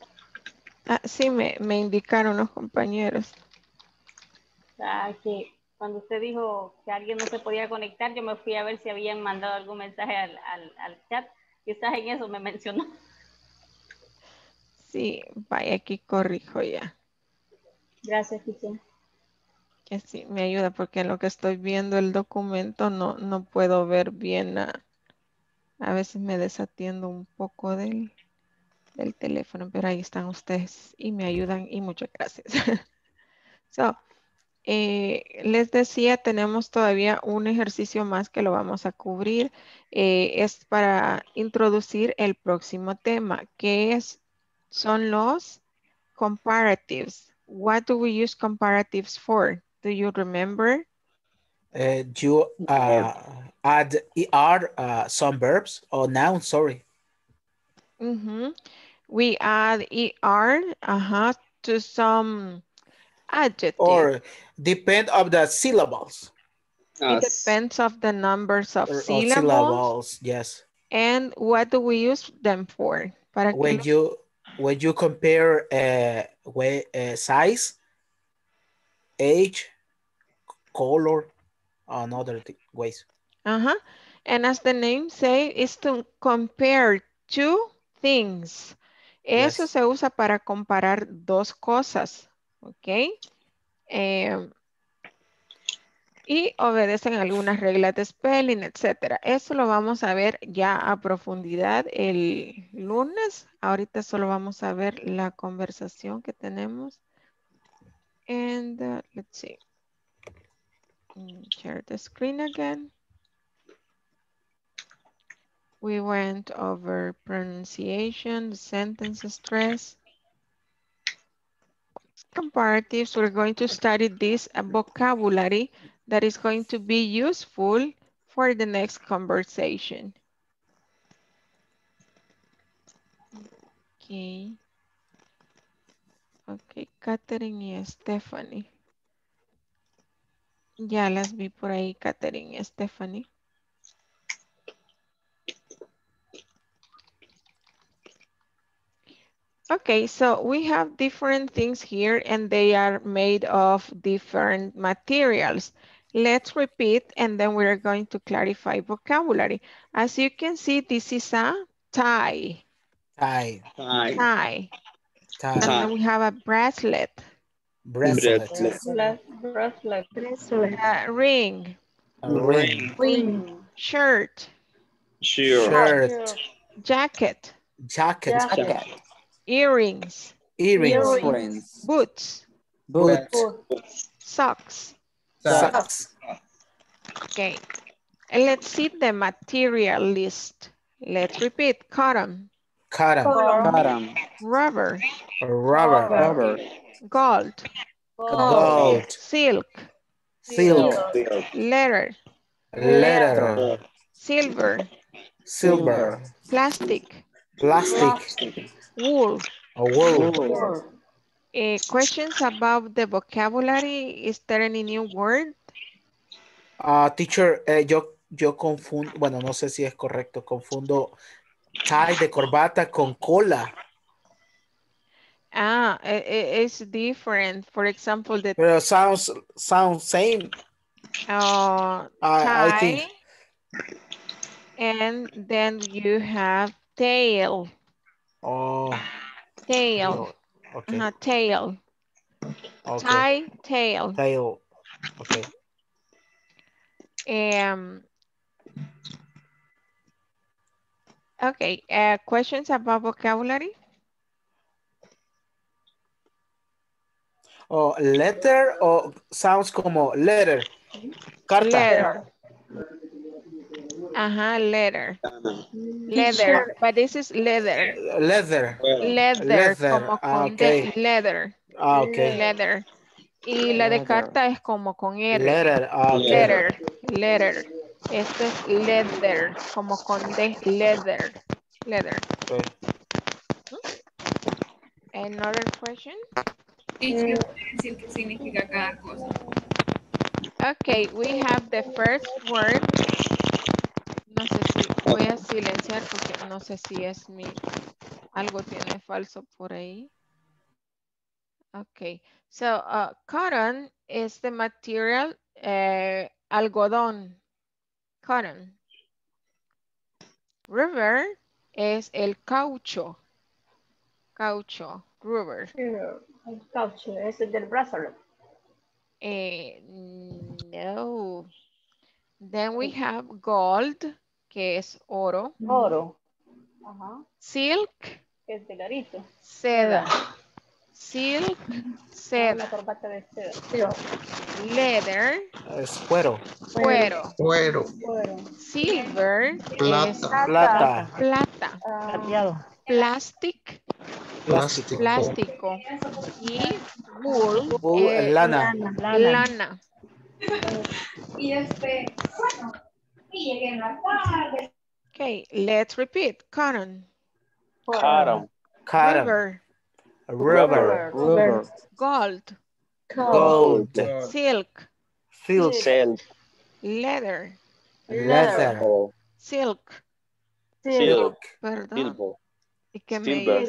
Ah, sí, me, me indicaron los compañeros. ah, que cuando usted dijo que alguien no se podía conectar, yo me fui a ver si habían mandado algún mensaje al, al, al chat. Quizás en eso me mencionó. Sí, vaya, aquí corrijo ya. Gracias, teacher. Que sí, me ayuda porque en lo que estoy viendo el documento no, no puedo ver bien. ah, a veces me desatiendo un poco del, del teléfono, pero ahí están ustedes y me ayudan y muchas gracias. so, eh, les decía, tenemos todavía un ejercicio más que lo vamos a cubrir. Eh, es para introducir el próximo tema, que es, son los comparatives. What do we use comparatives for? Do you remember? Uh, you uh, add er uh, some verbs or nouns, sorry. Mhm. We add er uh-huh, to some adjective. Or depend of the syllables. it depends of the numbers of Or- or syllables. syllables, yes. And what do we use them for? Para When you when you compare uh, way, uh, size, age, color, and other ways. Uh-huh. And as the name say, is to compare two things. Eso Yes. se usa para comparar dos cosas, ¿ok? Em, y obedecen algunas reglas de spelling, etcétera. Eso lo vamos a ver ya a profundidad el lunes. Ahorita solo vamos a ver la conversación que tenemos. And uh, let's see. Mm, Share the screen again. We went over pronunciation, sentence stress. Comparatives, we're going to study this vocabulary that is going to be useful for the next conversation. Okay. Ok, Catherine y Stephanie. Ya las vi por ahí, Catherine y Stephanie. Okay, so we have different things here and they are made of different materials. Let's repeat and then we're going to clarify vocabulary. As you can see, this is a tie. Tie, Tie. And tie, then we have a bracelet, bracelet, Bracelet. Bracelet. Bracelet. a ring, a ring, Ring. shirt, shirt, jacket, jacket, Jacket. earrings, earrings, Friends. boots, boot, socks. socks, Okay. And let's see the material list. Let's repeat. Cotton, cotton, Cotton. rubber, rubber, Rubber. gold, gold, silk, silk, leather, leather, silver, silver, plastic, plastic, wool. wool. Wool. Eh, questions about the vocabulary? Is there any new word? Ah, teacher, eh, yo, yo confundo, bueno, no sé si es correcto, confundo tie de corbata con cola, Ah, it's different. For example, the pero sounds, sounds same. uh, I- I think- and then you have tail, Oh, tail, okay, uh, tail, okay, tie, tail. tail, okay, Um, Okay, uh, questions about vocabulary? O letter o sounds como letter. Carta. Letter. Ajá, letter. Leather, but this is leather. Leather. Leather, Leather, como ah, con D, ok. leather. Ah, ok. Leather. Y la de carta es como con R. Letter, ah. Letter, letter. Este es leather, como con D, leather. Leather. Ok. Another question? Teacher, puede decir qué significa cada cosa. Okay, we have the first word. No sé si voy a silenciar porque no sé si es mi algo tiene falso por ahí. Okay, so uh, cotton is the material eh, algodón. Cotton. River es el caucho. Caucho, rubber. El caucho, es del brazo. Eh, no. Then we have gold, que es oro. Oro. Ajá. Silk, Es del arito. seda. Silk, La seda. corbata de seda. Leather, Es cuero. cuero. Cuero. Cuero. Silver Plata. Plata. plata. Ah, Plastic, Plástico. plástico. Y wool, Wool, eh, lana. lana. Y este, bueno, y llegué en la tarde. Okay, let's repeat. Cotton, Cotton. Cotton. river, Rubber. Rubber. gold, Gold. silk, Silk. Silk. leather, Leather. silk. Silk. Perdón. Silver. ¿Y qué Silver.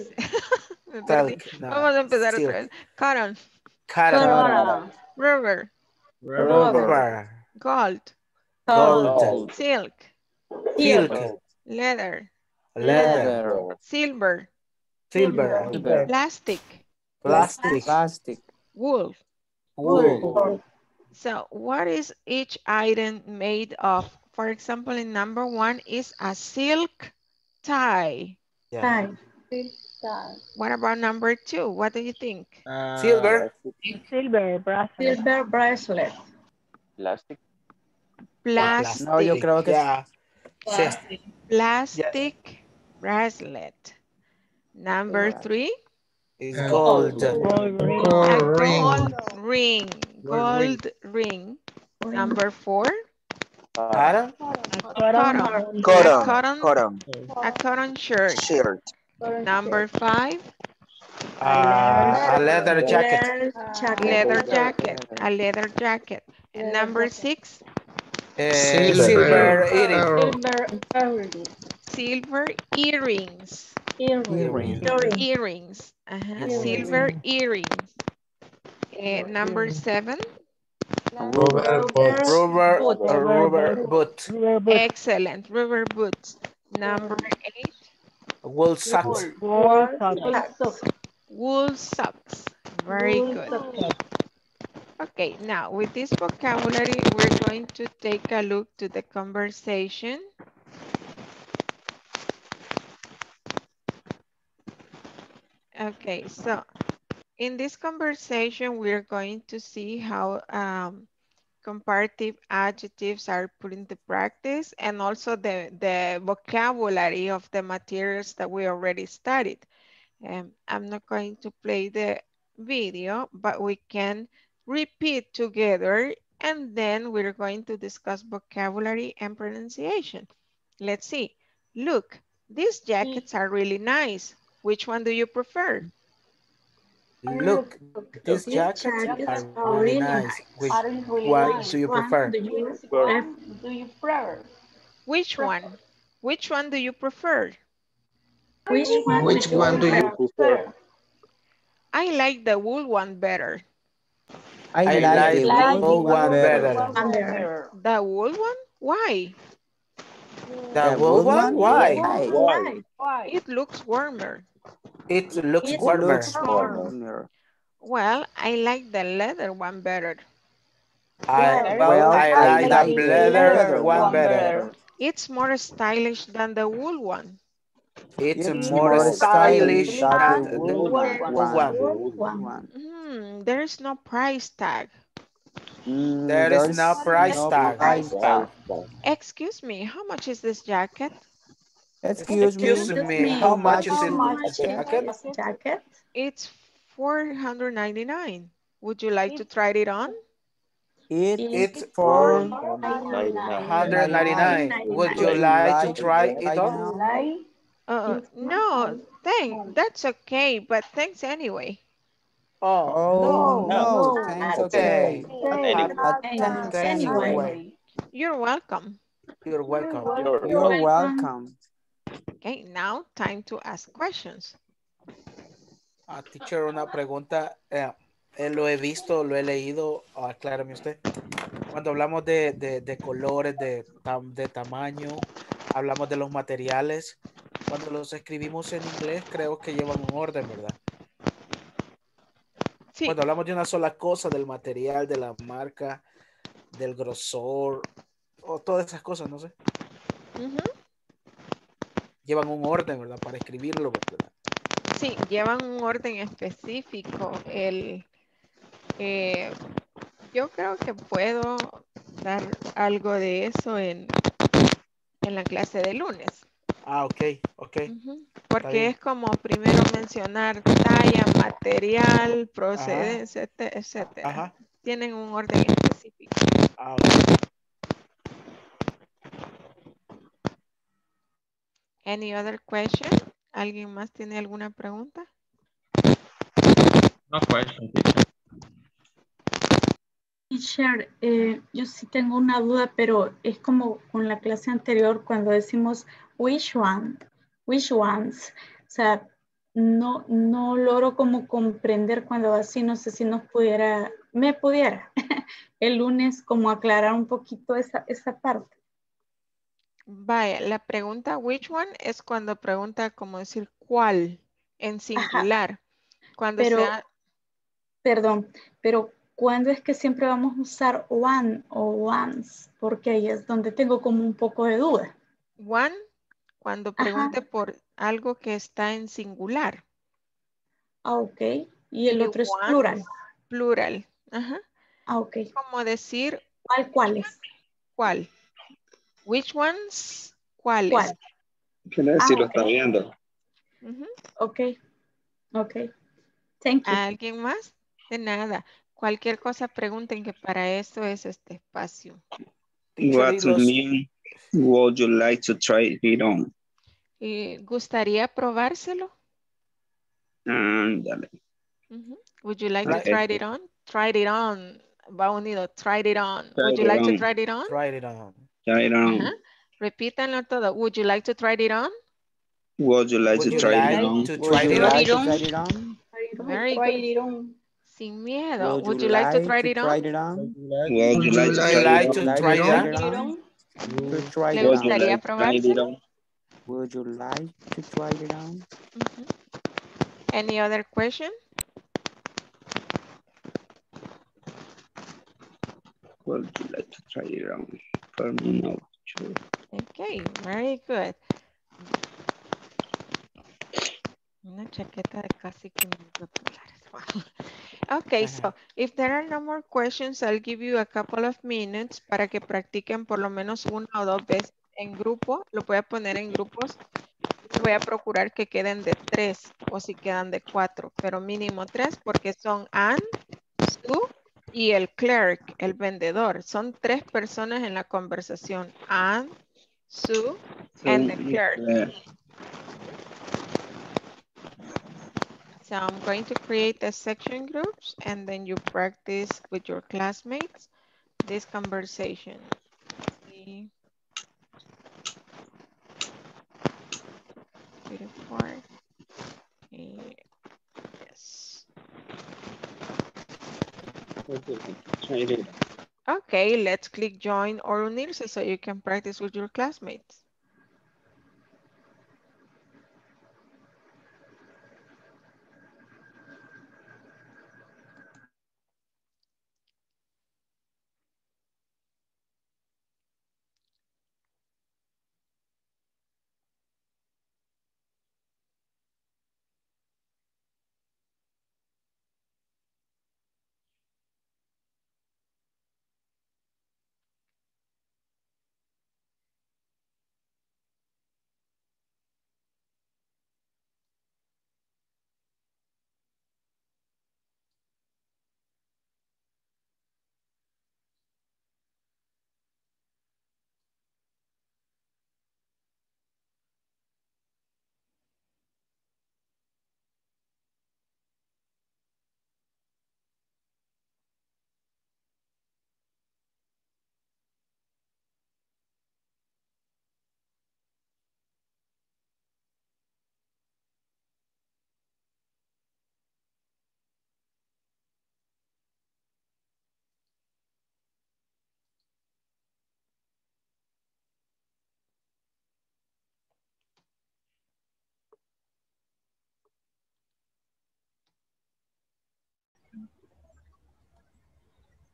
Me. Silk. No. Vamos a empezar Silk. otra vez. Cotton, Cotton. river, Rubber. gold, Gold. silk, Silk. leather, Leather. silver, Silver. plastic, Plastic. Plastic. wool. Wool. So what is each item made of? For example, in number one is a silk tie. Yeah. Tie. What about number two? What do you think? Uh, Silver. Silver bracelet. Silver bracelet. Plastic. Plastic. No, yo creo que Yeah. Sí. Plastic bracelet. Number three, It's gold. a Gold ring. gold ring. Gold ring. Number four, Cotton. cotton. A Cotton. cotton, Cotton. a cotton shirt. Shirt. Number five, Uh, a leather jacket. leather jacket. A leather jacket. And number six, Uh, Silver. silver earring. Silver silver earrings. Earring. Earrings. Ajá, Silver earrings. Eh, number seven, Rubber boots. Rubber, uh, rubber boot. excellent. Rubber boots. Number eight, Wool socks. wool socks. Very good. Okay, now with this vocabulary, we're going to take a look to the conversation. Okay, so in this conversation, we're going to see how um, comparative adjectives are put into practice and also the, the vocabulary of the materials that we already studied. Um, I'm not going to play the video, but we can repeat together and then we're going to discuss vocabulary and pronunciation. Let's see. Look, these jackets are really nice. Which one do you prefer? Look, this jacket is really nice. Which one do you prefer? Do you prefer? Which one? Which one do you prefer? Which one? Which one do you prefer? I like the wool one better. I, I like, like the wool one better. Under. The wool one? Why? The wool one? Why? Why? Why? It looks warmer. It looks It warmer. Looks warmer. Well, I like the leather one better. I, Well, well, I I like like the the leather leather one one better. It's more stylish than the wool one. It's, It's more, more stylish stylish than than the wool wood wood one. one. Hmm, there is no price tag. Mm, There is there's no price no tag. price tag. Excuse me, how much is this jacket? Excuse me, Excuse me, how much is it? jacket? jacket? It's 499. Would you like to try it on? It, It's 499. Would you like to try it on? Uh, no, thanks. That's okay, but thanks anyway. Oh, Oh, no. no, thanks, okay. Anyway. But thanks anyway. You're welcome. You're welcome. You're welcome. Okay, now time to ask questions. Ah, teacher, una pregunta. eh, eh, lo he visto, lo he leído. ah, aclárame usted. Cuando hablamos de, de- de colores, de, tam- de tamaño, hablamos de los materiales. Cuando los escribimos en inglés, creo que llevan un orden, ¿verdad? Sí. Cuando hablamos de una sola cosa, del material, de la marca, del grosor, o todas esas cosas, no sé. Ujú. Llevan un orden, ¿verdad? Para escribirlo, ¿verdad? Sí, llevan un orden específico. El, eh, yo creo que puedo dar algo de eso en, en la clase de lunes. Ah, ok, ok. Porque es como primero mencionar talla, material, procedencia, ete- etcétera. Ajá. Tienen un orden específico. Ah, ok. Any other question? ¿Alguien más tiene alguna pregunta? No question, teacher. Teacher, eh, yo sí tengo una duda, pero es como con la clase anterior cuando decimos which one, which ones. O sea, no, no logro como comprender cuando así, no sé si nos pudiera, me pudiera el lunes como aclarar un poquito esa, esa parte. Vaya, la pregunta which one es cuando pregunta como decir cuál en singular. Cuando Pero- sea Perdón, pero ¿cuándo es que siempre vamos a usar one o ones? Porque ahí es donde tengo como un poco de duda. one, cuando pregunte por algo que está en singular. Ah, ok. Y el Y otro es plural. Plural. Ajá. Ah, ok. Como decir ¿Cuál, cuáles? cuál. Which ones? ¿Cuáles? ¿Cuál? Quiere decir, Ah, lo ok. está viendo. Ok. Ok. Thank you. ¿Alguien más? De nada. Cualquier cosa pregunten que para eso es este espacio. What to? Would you like to try it on? ¿Y ¿Gustaría probárselo? Ándale. Ujú. Would you like to try it. on? Try it on. Va unido. Try it on. Try Would you like to on. try it on? Try it on. Try it on. Ajá. Repítanlo todo. Would you like to try it on? Would you like Would to you try like it on? to Would try you it like on? to try it on? Very good. Sin miedo. Would you like to try it try on? it on? Would you like to Would you try like it to on? try it on? To try ¿Le it Would you gustaría on? like to try it probárselo? on? Would you like to try it on? Ujú. Any other question? Would you like to try it on? Sure. Okay, very good. Una chaqueta de casi 500 dólares. Wow. Okay, so if there are no more questions, I'll give you a couple of minutes para que practiquen por lo menos una o dos veces en grupo. Lo voy a poner en grupos. Voy a procurar que queden de tres o si quedan de cuatro, pero mínimo tres porque son Ann, Sue y el clerk, el vendedor. Son tres personas en la conversación. Ann, Sue, and the clerk. So I'm going to create the section groups and then you practice with your classmates this conversation. Okay, let's click join or unirse so you can practice with your classmates.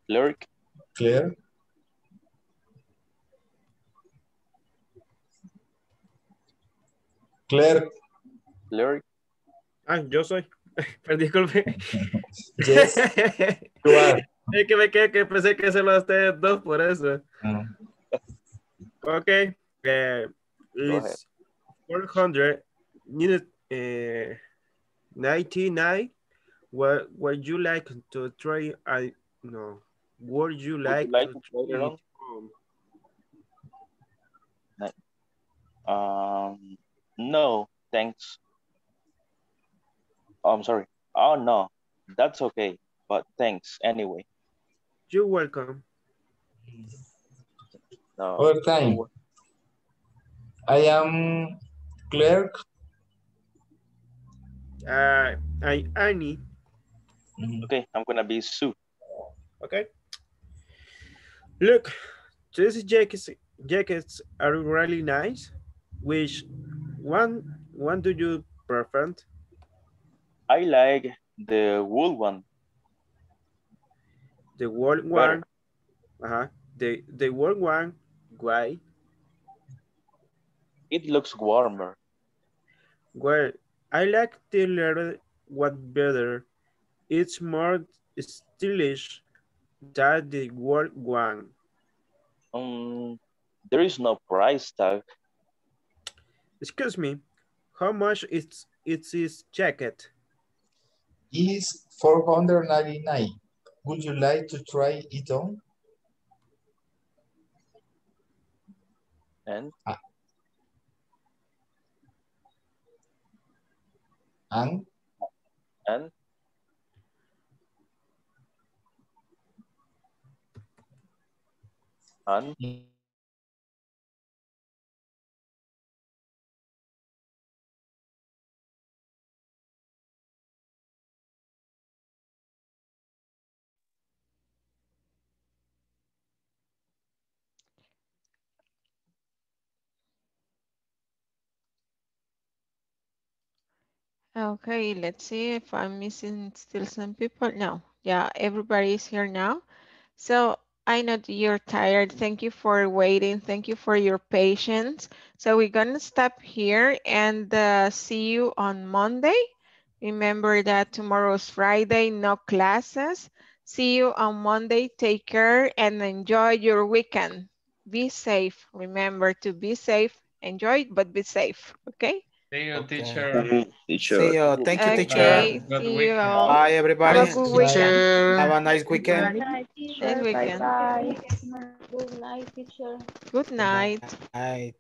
Clerk. Clerk. Clerk. Clerk. Ah, yo soy. Pero disculpe. Yes. You are. Es que me quedé que pensé que solo a ustedes dos por eso. Ok. eh, it's 400 minute, eh, 99. What would you like to try? I no. Would you like, like to to try it try? Um, no, thanks. Oh, I'm sorry. Oh, no, that's okay. But thanks anyway. You're welcome. No. Overtime. I am clerk. Uh, I Annie. Okay, I'm gonna be Sue. Okay. Look, these jackets jackets are really nice. Which one one do you prefer? I like the wool one. The wool one. Uh-huh. The the wool one. Why? It looks warmer. Well, I like the leather one better. It's more stylish than the wool one. Um, there is no price tag. Excuse me, how much is it's this jacket? Is 499. Would you like to try it on? And And and and mm. Okay, let's see if I'm missing still some people. No, yeah, everybody is here now. So I know you're tired. Thank you for waiting. Thank you for your patience. So we're gonna stop here and uh, see you on Monday. Remember that tomorrow's Friday, no classes. See you on Monday. Take care and enjoy your weekend. Be safe. Remember to be safe. Enjoy, it, but be safe. Okay? See you, Okay. Mm-hmm. teacher. See you. Thank you, Okay, teacher. Good see you all. Bye, everybody. Have a good weekend. Have a nice weekend. Night, teacher. Nice weekend. Bye. Good night, teacher. Good night. Night.